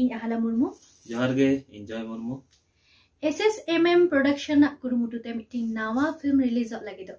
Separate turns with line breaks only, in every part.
ᱤᱧ ᱟᱦᱞᱟ ᱢᱩᱨᱢᱩ
ᱡᱚᱦᱟᱨ ᱜᱮ ᱤᱧ ᱡᱚᱭ Murmu
SSMM production nak kurumutu te miting nawa film release ᱚᱜ ᱞᱟᱹᱜᱤᱫᱚᱜ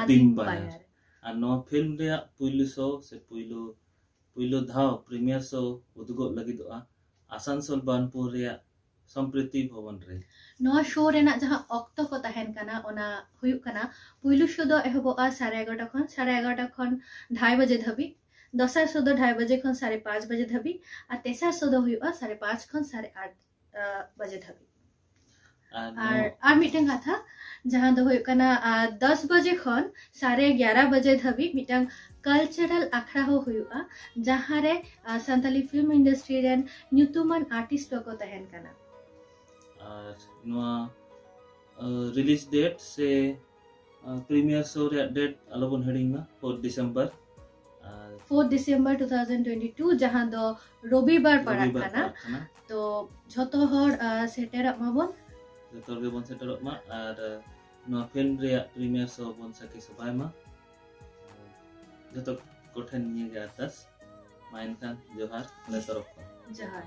ᱟᱫᱤᱢ ᱯᱟᱭᱟᱨ
ᱟᱨ ᱱᱚᱣᱟ film ᱨᱮᱭᱟᱜ ᱯᱩᱭᱞᱩ ᱥᱚ ᱥᱮ ᱯᱩᱭᱞᱩ ᱯᱩᱭᱞᱩ ᱫᱷᱟᱣ ᱯᱨᱤᱢᱤᱭᱟᱨ show ᱩᱫᱩᱜᱚᱜ ᱞᱟᱹᱜᱤᱫᱚᱜᱼᱟ আসানসোল বানপুর ᱨᱮᱭᱟᱜ ᱥᱚᱢᱯᱨᱚᱛᱤ ᱵᱷᱚᱵᱚᱱ ᱨᱮ
ᱱᱚᱣᱟ নয়া ᱨᱮᱱᱟᱜ ᱡᱟᱦᱟᱸ ᱚᱠᱛᱚ ᱠᱚ কো ᱠᱟᱱᱟ ᱚᱱᱟ ᱦᱩᱭᱩᱜ ᱠᱟᱱᱟ কানা ᱥᱚ ᱫᱚ ᱮᱦᱚᱵᱚᱜᱼᱟ ᱥᱟᱲᱮ ᱮᱜᱟᱨᱚᱴᱟ ᱠᱷᱚᱱ ᱥᱟᱲᱮ ᱮᱜᱟᱨᱚᱴᱟ ᱠᱷᱚᱱ 2:30 ᱵᱟᱡᱮ ᱫᱷᱟᱹᱵᱤᱡ दसार सोद ढाई बजे खन साढ़े पाँच बजे धाबी आ तेसार सोद हो साढ़े पाँच खन साढ़े आठ बजे धाबी
आर
मिटंग गाथा जहाँ दो हो कना दस बजे खन साढ़े ग्यारह बजे धाबी मिटंग कल्चरल आखड़ा हो हुआ जहाँ रे संताली फ़िल्म इंडस्ट्री रेन न्यूतुमन आर्टिस्ट को तहन कना
रिलीज़ डेट से प्रीमियर शो डेट अलबन हेडिंग ना four December
fourth December two thousand twenty two जहाँ रविवार पड़ा तो जो हर सेटेर माबन
जो बन सेटेर और फ़िल्म प्रीमियर शो बन सके सबाय मा। जो कोठन निये गया तस जोहार तरफ़
जोहार।